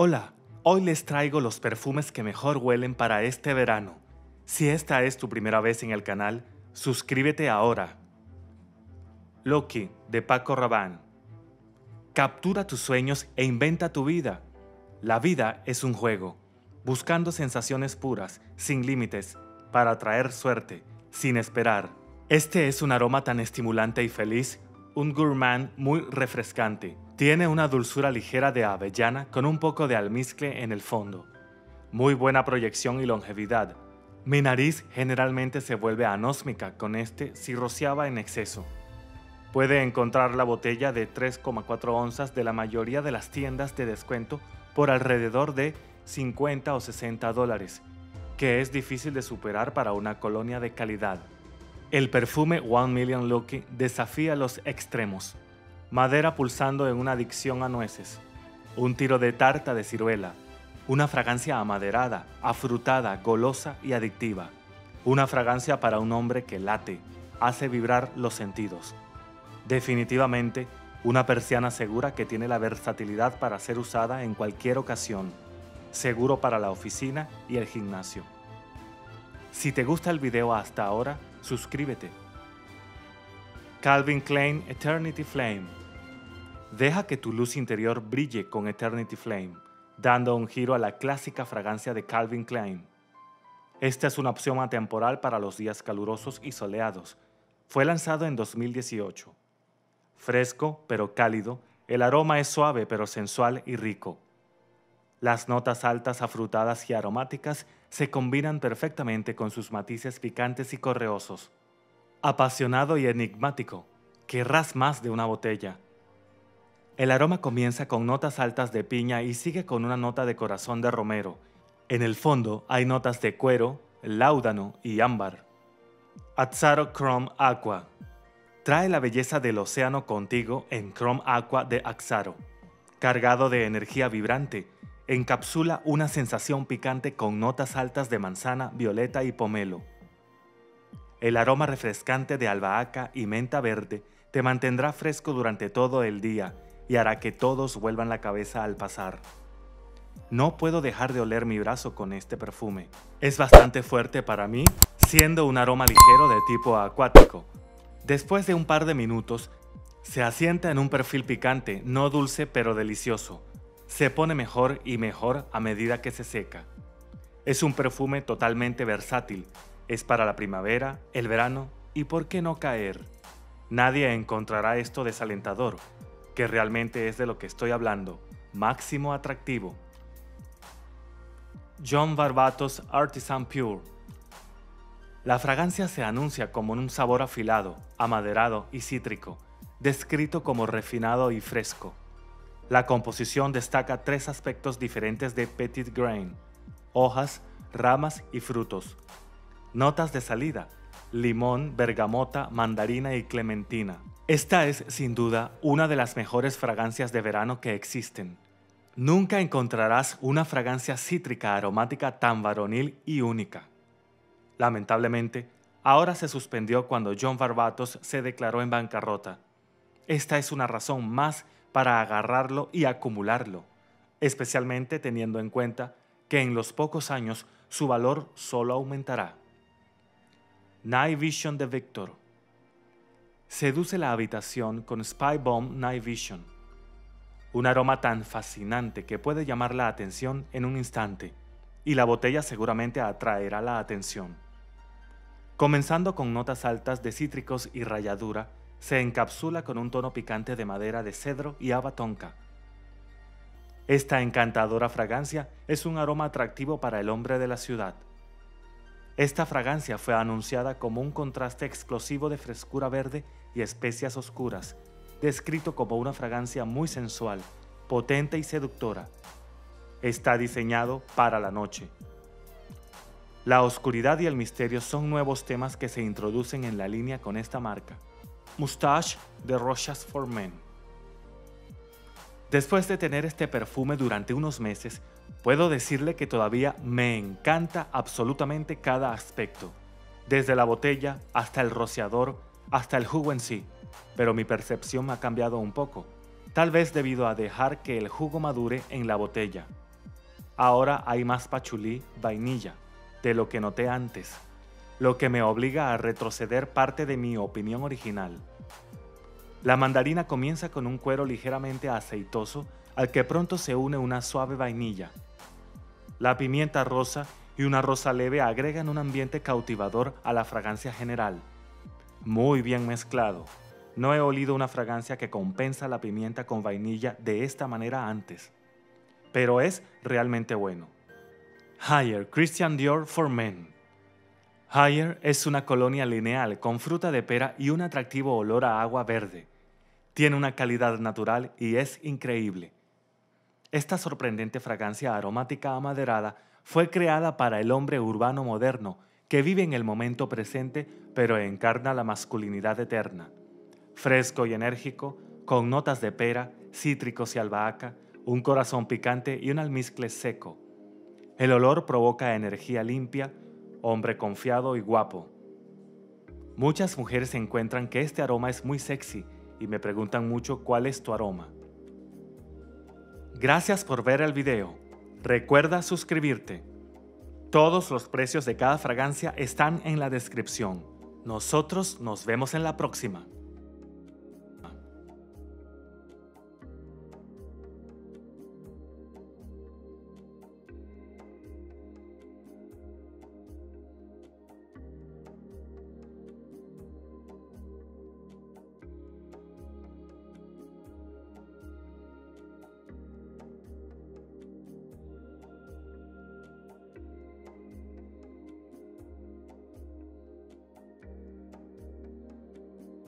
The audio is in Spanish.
Hola, hoy les traigo los perfumes que mejor huelen para este verano. Si esta es tu primera vez en el canal, suscríbete ahora. Loki, de Paco Rabanne. Captura tus sueños e inventa tu vida. La vida es un juego, buscando sensaciones puras, sin límites, para atraer suerte, sin esperar. Este es un aroma tan estimulante y feliz, un gourmand muy refrescante. Tiene una dulzura ligera de avellana con un poco de almizcle en el fondo. Muy buena proyección y longevidad. Mi nariz generalmente se vuelve anósmica con este si rociaba en exceso. Puede encontrar la botella de 3,4 onzas de la mayoría de las tiendas de descuento por alrededor de 50 o 60 dólares, que es difícil de superar para una colonia de calidad. El perfume One Million Lucky desafía los extremos madera pulsando en una adicción a nueces, un tiro de tarta de ciruela, una fragancia amaderada, afrutada, golosa y adictiva, una fragancia para un hombre que late, hace vibrar los sentidos. Definitivamente, una persiana segura que tiene la versatilidad para ser usada en cualquier ocasión, seguro para la oficina y el gimnasio. Si te gusta el video hasta ahora, suscríbete. Calvin Klein Eternity Flame Deja que tu luz interior brille con Eternity Flame, dando un giro a la clásica fragancia de Calvin Klein. Esta es una opción atemporal para los días calurosos y soleados. Fue lanzado en 2018. Fresco pero cálido, el aroma es suave pero sensual y rico. Las notas altas, afrutadas y aromáticas se combinan perfectamente con sus matices picantes y correosos. Apasionado y enigmático, querrás más de una botella el aroma comienza con notas altas de piña y sigue con una nota de corazón de romero. En el fondo hay notas de cuero, láudano y ámbar. Azzaro Chrome Aqua. Trae la belleza del océano contigo en Chrome Aqua de Azzaro. Cargado de energía vibrante, encapsula una sensación picante con notas altas de manzana, violeta y pomelo. El aroma refrescante de albahaca y menta verde te mantendrá fresco durante todo el día y hará que todos vuelvan la cabeza al pasar. No puedo dejar de oler mi brazo con este perfume. Es bastante fuerte para mí, siendo un aroma ligero de tipo acuático. Después de un par de minutos, se asienta en un perfil picante, no dulce pero delicioso. Se pone mejor y mejor a medida que se seca. Es un perfume totalmente versátil. Es para la primavera, el verano y por qué no caer. Nadie encontrará esto desalentador que realmente es de lo que estoy hablando, máximo atractivo. John Barbatos Artisan Pure. La fragancia se anuncia como un sabor afilado, amaderado y cítrico, descrito como refinado y fresco. La composición destaca tres aspectos diferentes de Petit Grain, hojas, ramas y frutos. Notas de salida, limón, bergamota, mandarina y clementina. Esta es, sin duda, una de las mejores fragancias de verano que existen. Nunca encontrarás una fragancia cítrica aromática tan varonil y única. Lamentablemente, ahora se suspendió cuando John Barbatos se declaró en bancarrota. Esta es una razón más para agarrarlo y acumularlo, especialmente teniendo en cuenta que en los pocos años su valor solo aumentará. Night Vision de Victor seduce la habitación con Spy Bomb Night Vision. Un aroma tan fascinante que puede llamar la atención en un instante, y la botella seguramente atraerá la atención. Comenzando con notas altas de cítricos y ralladura, se encapsula con un tono picante de madera de cedro y haba tonka. Esta encantadora fragancia es un aroma atractivo para el hombre de la ciudad. Esta fragancia fue anunciada como un contraste explosivo de frescura verde y especias oscuras, descrito como una fragancia muy sensual, potente y seductora. Está diseñado para la noche. La oscuridad y el misterio son nuevos temas que se introducen en la línea con esta marca. Moustache de Rochas for Men. Después de tener este perfume durante unos meses, Puedo decirle que todavía me encanta absolutamente cada aspecto, desde la botella hasta el rociador, hasta el jugo en sí, pero mi percepción ha cambiado un poco, tal vez debido a dejar que el jugo madure en la botella. ahora hay más pachulí vainilla de lo que noté antes, lo que me obliga a retroceder parte de mi opinión original. La mandarina comienza con un cuero ligeramente aceitoso al que pronto se une una suave vainilla. La pimienta rosa y una rosa leve agregan un ambiente cautivador a la fragancia general. Muy bien mezclado. No he olido una fragancia que compensa la pimienta con vainilla de esta manera antes. Pero es realmente bueno. Higher Christian Dior for Men. Higher es una colonia lineal con fruta de pera y un atractivo olor a agua verde. Tiene una calidad natural y es increíble. Esta sorprendente fragancia aromática amaderada fue creada para el hombre urbano moderno que vive en el momento presente pero encarna la masculinidad eterna. Fresco y enérgico, con notas de pera, cítricos y albahaca, un corazón picante y un almizcle seco. El olor provoca energía limpia, hombre confiado y guapo. Muchas mujeres encuentran que este aroma es muy sexy y me preguntan mucho cuál es tu aroma. Gracias por ver el video. Recuerda suscribirte. Todos los precios de cada fragancia están en la descripción. Nosotros nos vemos en la próxima.